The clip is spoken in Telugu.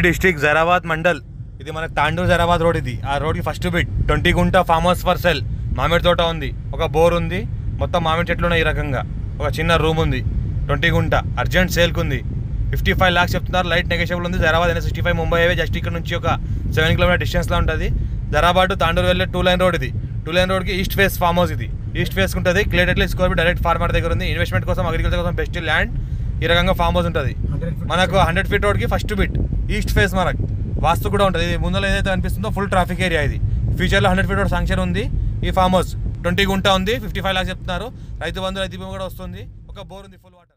డిస్టిక్ జరాబాద్ మండల్. ఇది మనకు తాండూరు జరాబాద్ రోడ్ ఇది. ఆ రోడ్కి ఫస్ట్ బిట్. ట్వంటీ గుంట ఫామ్ హౌస్ ఫర్ సెల్. మామిడి తోట ఉంది. ఒక బోర్ ఉంది. మొత్తం మామిడి చెట్లు ఉన్నాయి ఈ రకంగా. ఒక చిన్న రూమ్ ఉంది. ట్వంటీ గుంట. అర్జెంట్ సేల్కి ఉంది. ఫిఫ్టీ ఫైవ్ ల్యాక్స్ చెప్తున్నారు. లైట్ నెగోషియబుల్ ఉంది. Zaheerabad N sixty five Mumbai highway just ఇక్కడ నుంచి ఒక సెవెన్ కిలోమీటర్ డిస్టెన్స్లో ఉంటుంది. జరాబాద్ టు తాండూరు వెళ్ళే టూ లైన్ రోడ్ ఇది. టూ లైన్ రోడ్కి ఈస్ట్ ఫేస్ ఫామ్ హౌస్ ఇది. ఈస్ట్ ఫేస్ ఉంటుంది. క్లియర్లీ స్కోర్ డైరెక్ట్ ఫార్మర్ దగ్గర ఉంది. ఇన్వెస్ట్మెంట్ కోసం అగ్రికల్చర్ కోసం బెస్ట్ ల్యాండ్. ఈ రకంగా ఫామ్ హౌస్ ఉంటుంది. మనకు హండ్రెడ్ ఫీట్ రోడ్కి ఫస్ట్ బిట్ ఈస్ట్ ఫేస్ మనకు. వాస్తు కూడా ఉంటుంది. ఇది ముందర ఏదైతే అనిపిస్తుందో ఫుల్ ట్రాఫిక్ ఏరియా ఇది. ఫ్యూచర్లో హండ్రెడ్ ఫీట్ రోడ్ శాంక్షన్ ఉంది. ఈ ఫామ్ హౌస్ ట్వంటీ గుంట ఉంది. ఫిఫ్టీ ఫైవ్ లాక్స్ చెప్తున్నారు. రైతు బంధు రైతు బీమా కూడా వస్తుంది. ఒక బోర్ ఉంది ఫుల్ వాటర్